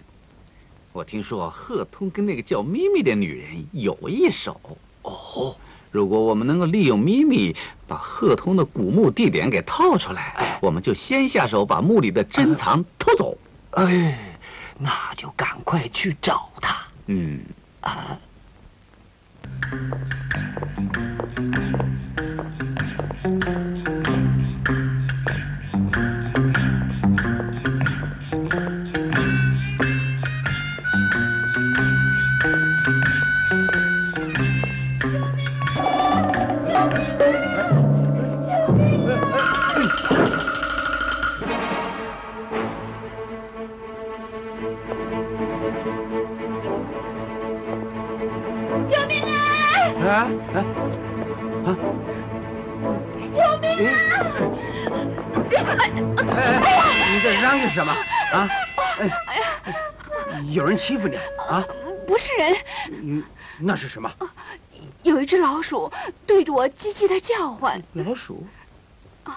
我听说贺通跟那个叫咪咪的女人有一手哦，如果我们能够利用咪咪把贺通的古墓地点给套出来，我们就先下手把墓里的珍藏偷走。哎，那就赶快去找他。嗯啊。什么啊？哎呀，有人欺负你啊？不是人。嗯，那是什么？有一只老鼠对着我叽叽的叫唤。老鼠？哦，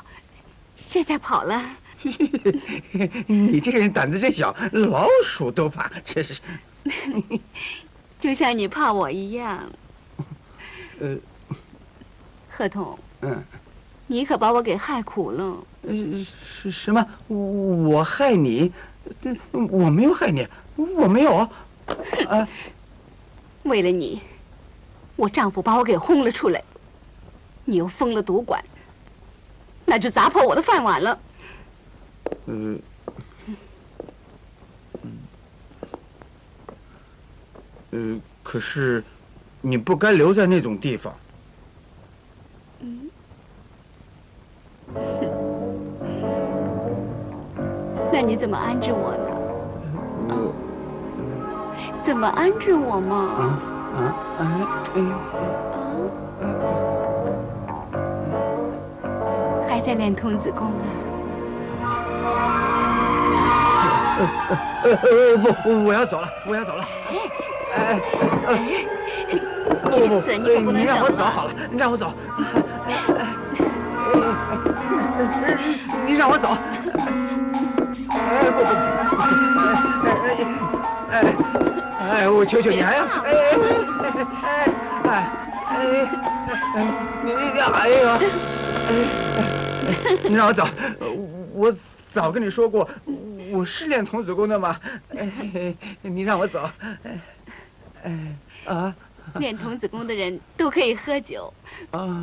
现在跑了。*laughs* 你这个人胆子真小，老鼠都怕，真是。*laughs* 就像你怕我一样。呃，贺通。嗯。你可把我给害苦了。呃，是什么？我害你？我没有害你，我没有。啊！*laughs* 为了你，我丈夫把我给轰了出来，你又封了赌馆，那就砸破我的饭碗了。嗯。呃，可是你不该留在那种地方。你怎么安置我呢？我怎么安置我嘛？啊啊哎哎啊！还在练童子功啊？不不，我要走了，我要走了。哎哎不不不，你让我走好了，你让我走。你让我走。哎不不，哎哎哎，我求求你，哎哎哎哎哎哎，你你哎呦，哎，你让我走，我早跟你说过，我是练童子功的嘛，你让我走，哎哎啊，练童子功的人都可以喝酒，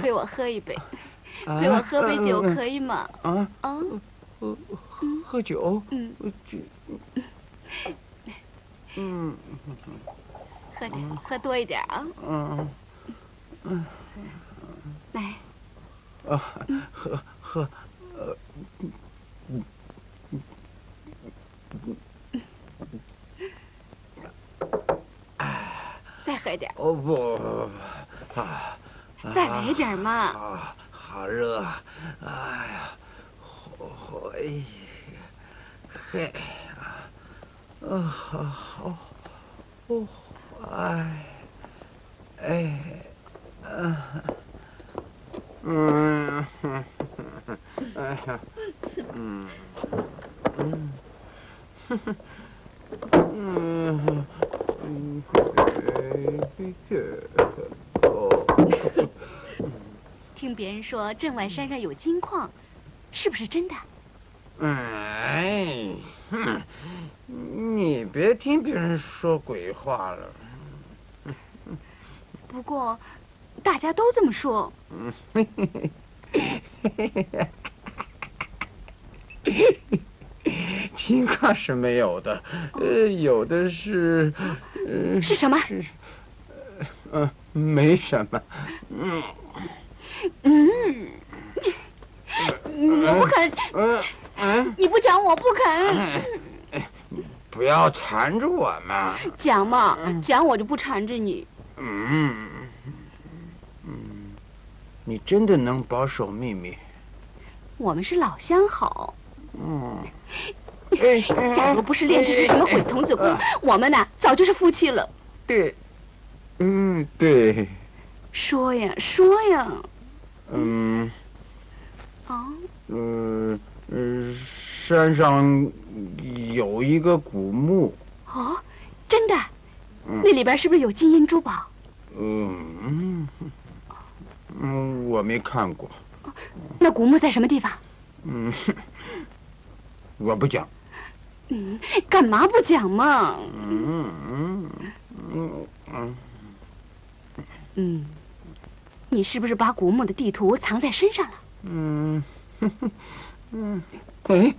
陪我喝一杯，陪我喝杯酒可以吗？啊啊。喝酒，嗯，酒，嗯，喝点，喝多一点啊，嗯，嗯，来，啊，喝喝，呃，再喝点，哦不不不，啊，再来一点嘛，啊，好热，哎呀，哎。嘿，啊，啊，好，好，哦，哎，哎，嗯，嗯，哎呀，嗯，嗯，嗯，嗯，听别人说镇外山上有金矿，是不是真的？哎，哼，你别听别人说鬼话了。不过，大家都这么说。*laughs* 情况是没有的，呃，有的是，是什么？嗯，没什么。嗯，嗯，我不肯。嗯。嗯，你不讲我不肯。不要缠着我嘛。讲嘛，讲我就不缠着你。嗯嗯，你真的能保守秘密？我们是老相好。嗯。假如不是练这是什么鬼童子功，我们呢早就是夫妻了。对。嗯，对。说呀，说呀。嗯。啊。嗯。嗯，山上有一个古墓。哦，真的？那里边是不是有金银珠宝？嗯。嗯，我没看过。那古墓在什么地方？嗯，我不讲。嗯，干嘛不讲嘛？嗯嗯嗯嗯嗯，你是不是把古墓的地图藏在身上了？嗯哎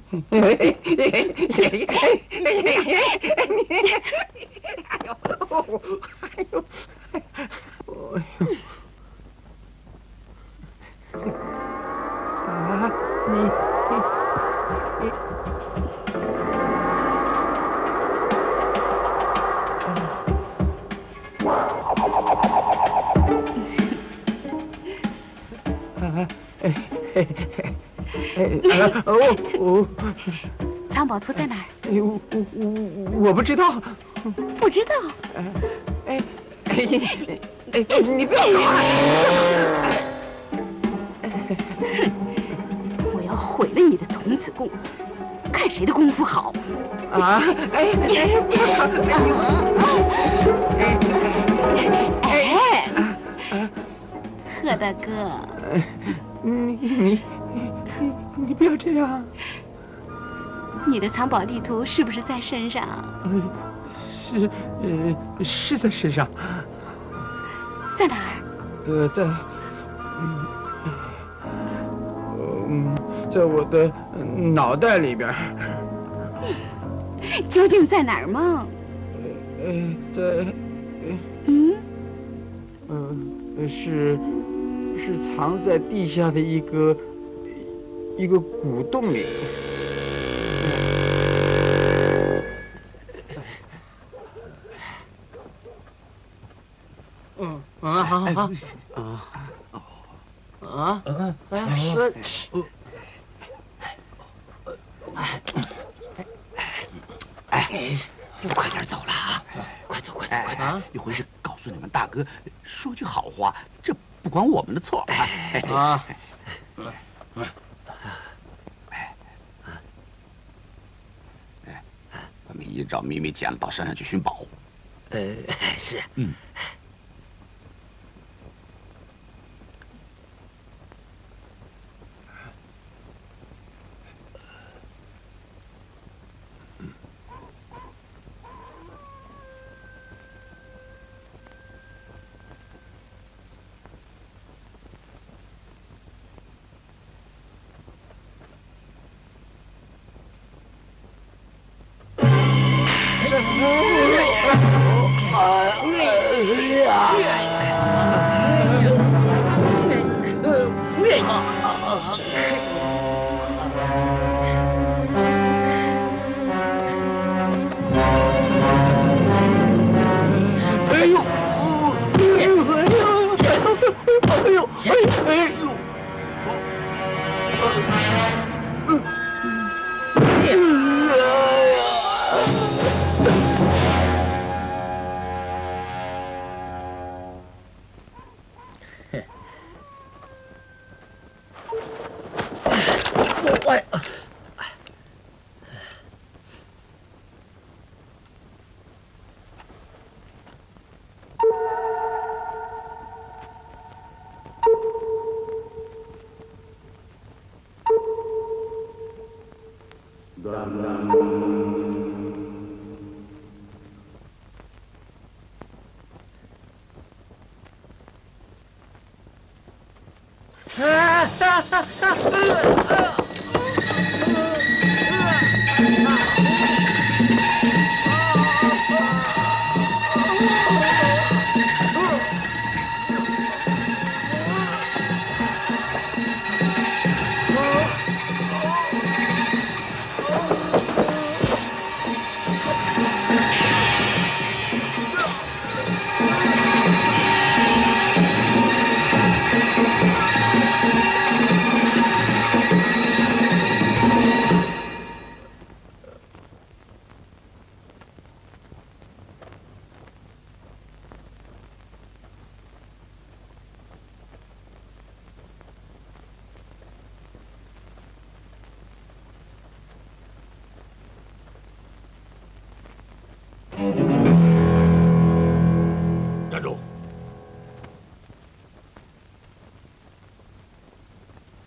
哦哦，藏宝图在哪儿？我我我我不知道，不知道。哎哎哎哎！你不要搞啊！我要毁了你的童子功，看谁的功夫好。啊！哎哎！不要搞！哎哎哎！贺大哥，你你你你不要这样！你的藏宝地图是不是在身上？嗯是，呃，是在身上。在哪儿？呃，在，嗯，嗯，在我的脑袋里边。*laughs* 究竟在哪儿吗？呃，在，嗯，呃，是。是藏在地下的一个一个古洞里。嗯啊好好啊啊啊哎是是哎哎快点走了啊！快走快走快走！一回去告诉你们大哥，说句好话，这。不关我们的错啊！啊，哎，哎，咱们依照秘密简到山上去寻宝。呃，*laughs* 是，嗯。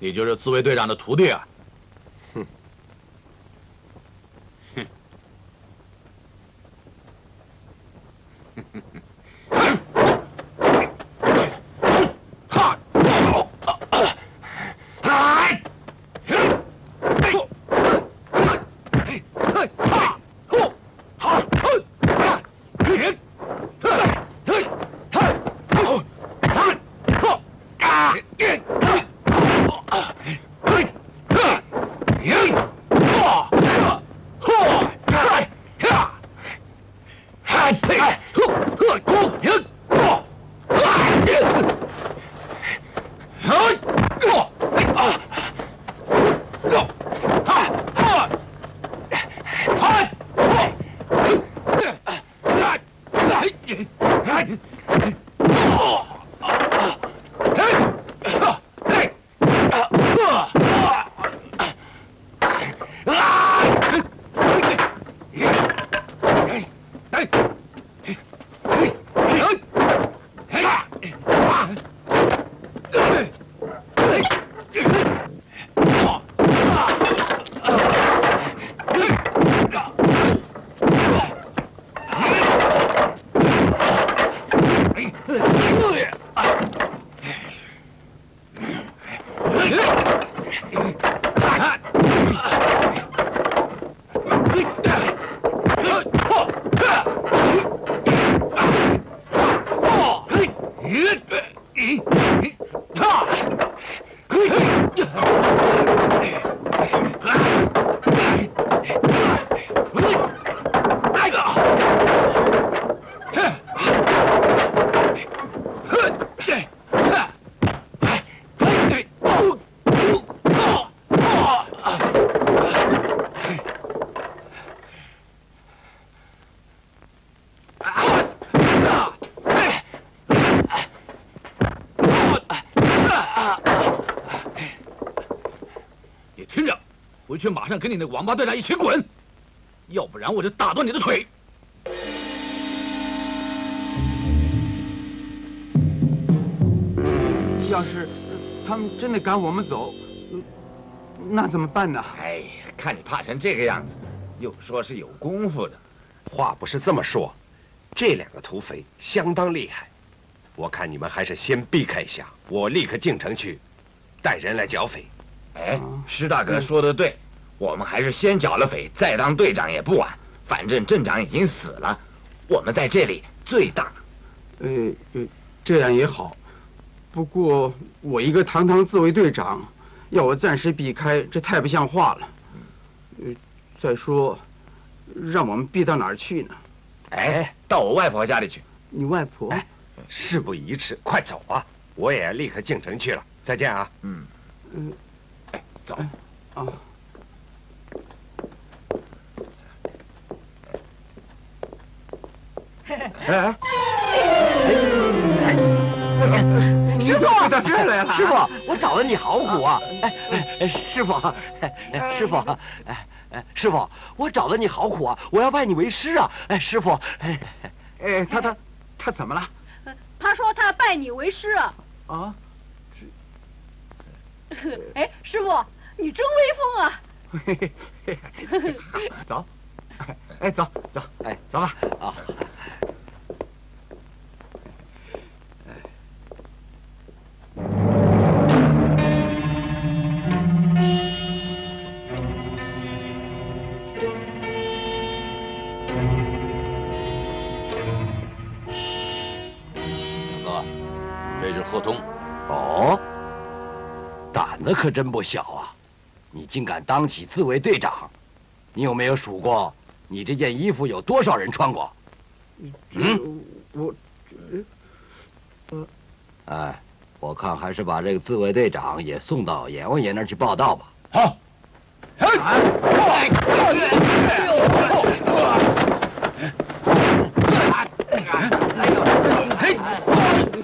你就是自卫队长的徒弟啊？去马上跟你那王八队长一起滚，要不然我就打断你的腿。要是他们真的赶我们走，那怎么办呢？哎呀，看你怕成这个样子，又说是有功夫的，话不是这么说。这两个土匪相当厉害，我看你们还是先避开一下，我立刻进城去，带人来剿匪。哎，石大哥说的对。我们还是先剿了匪，再当队长也不晚。反正镇长已经死了，我们在这里最大。呃呃，这样也好。不过我一个堂堂自卫队长，要我暂时避开，这太不像话了。呃，再说，让我们避到哪儿去呢？哎，到我外婆家里去。你外婆？哎，事不宜迟，快走啊！我也要立刻进城去了。再见啊。嗯。嗯。哎，走。啊。哎哎！师傅到这儿来了。师傅，我找的你好苦啊！哎哎，师傅，师傅，哎哎，师傅，我找的你好苦啊！我要拜你为师啊！哎，师傅，哎哎，他他他怎么了？他说他拜你为师啊！啊？哎，师傅，你真威风啊！走，*laughs* 哎，走走，哎，走吧。啊。贺通，哦，胆子可真不小啊！你竟敢当起自卫队长，你有没有数过，你这件衣服有多少人穿过？嗯？我哎我看还是把这个自卫队长也送到阎王爷那儿去报到吧。好。嘿。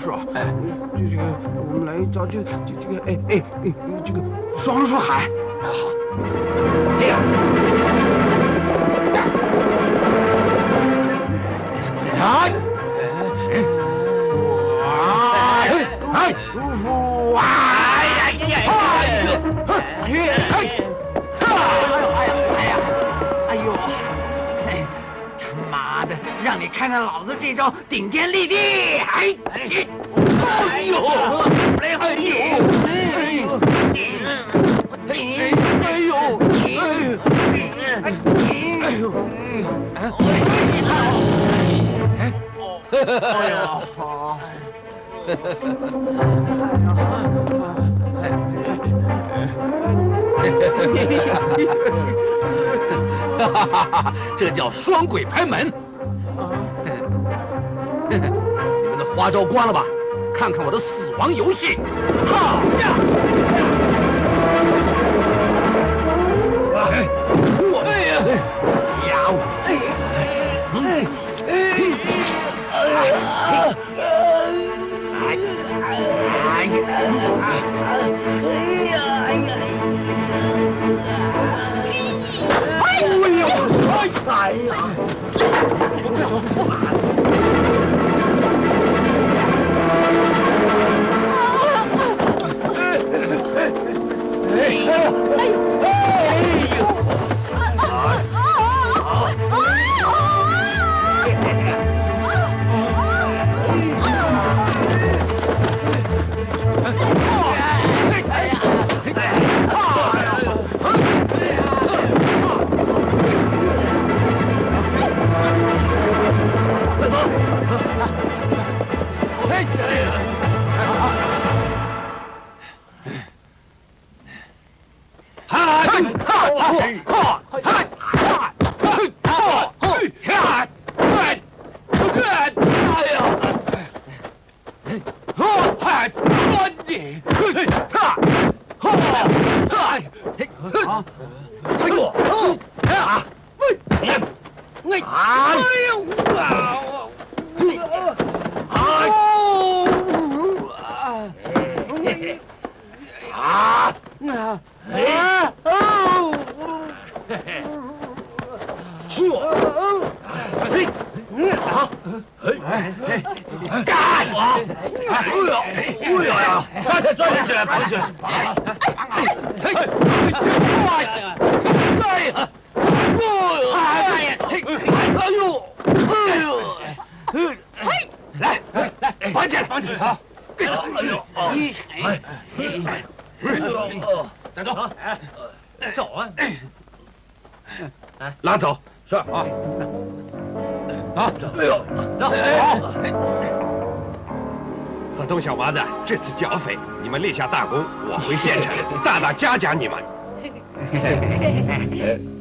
别的招数，哎，这这个我们来一招，就就这个，哎哎哎，这个双数海。好。哎呀！啊！哎哎！哇！哎呀呀！哎呦！哎呀！哎呀！哎呀！哎呦！哎，他妈的，让你看看老子这招顶天立地！哈哈哈哈！这叫双鬼拍门。*laughs* 你们的花招关了吧，看看我的死亡游戏。好呀！哎，我哎呀！呀！哎哎哎哎哎！哎快走！哎哎！哎哎！这次剿匪你们立下大功，我回县城大大嘉奖你们。*laughs*